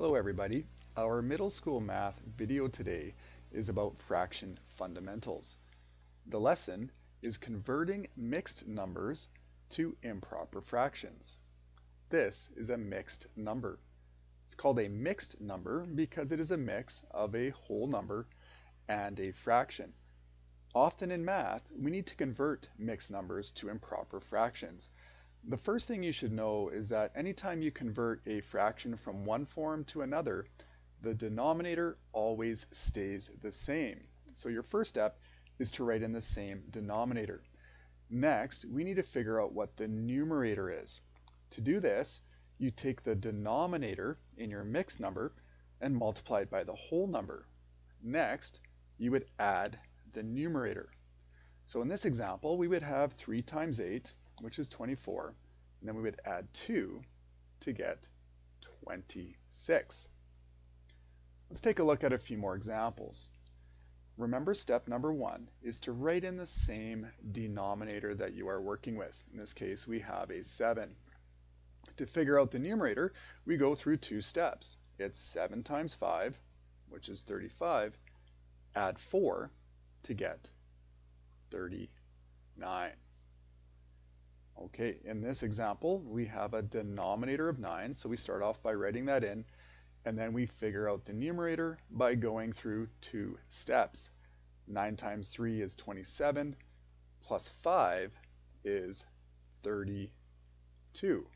Hello everybody. Our middle school math video today is about fraction fundamentals. The lesson is converting mixed numbers to improper fractions. This is a mixed number. It's called a mixed number because it is a mix of a whole number and a fraction. Often in math, we need to convert mixed numbers to improper fractions. The first thing you should know is that anytime you convert a fraction from one form to another, the denominator always stays the same. So your first step is to write in the same denominator. Next, we need to figure out what the numerator is. To do this, you take the denominator in your mixed number and multiply it by the whole number. Next, you would add the numerator. So in this example, we would have 3 times 8 which is 24. And then we would add 2 to get 26. Let's take a look at a few more examples. Remember step number one is to write in the same denominator that you are working with. In this case, we have a 7. To figure out the numerator, we go through two steps. It's 7 times 5, which is 35, add 4 to get 39. Okay, in this example, we have a denominator of 9, so we start off by writing that in, and then we figure out the numerator by going through two steps. 9 times 3 is 27, plus 5 is 32.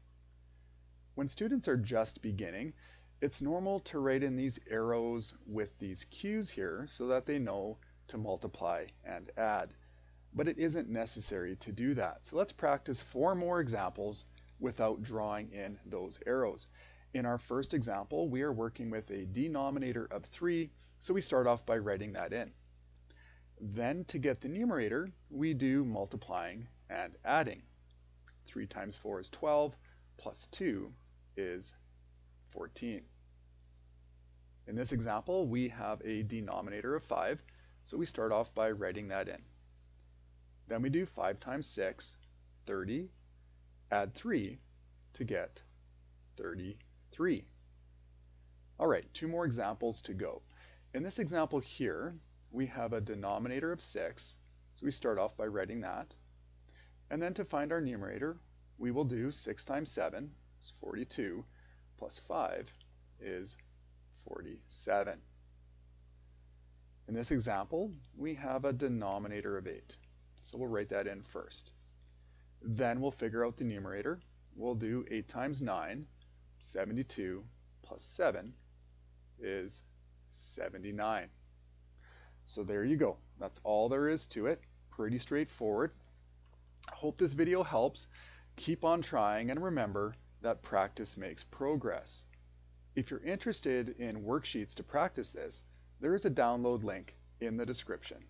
When students are just beginning, it's normal to write in these arrows with these cues here so that they know to multiply and add but it isn't necessary to do that. So let's practice four more examples without drawing in those arrows. In our first example, we are working with a denominator of 3, so we start off by writing that in. Then to get the numerator, we do multiplying and adding. 3 times 4 is 12, plus 2 is 14. In this example, we have a denominator of 5, so we start off by writing that in. Then we do 5 times 6, 30, add 3 to get 33. All right, two more examples to go. In this example here, we have a denominator of 6, so we start off by writing that. And then to find our numerator, we will do 6 times 7 is 42, plus 5 is 47. In this example, we have a denominator of 8. So we'll write that in first. Then we'll figure out the numerator. We'll do 8 times 9, 72, plus 7 is 79. So there you go. That's all there is to it. Pretty straightforward. I hope this video helps. Keep on trying and remember that practice makes progress. If you're interested in worksheets to practice this, there is a download link in the description.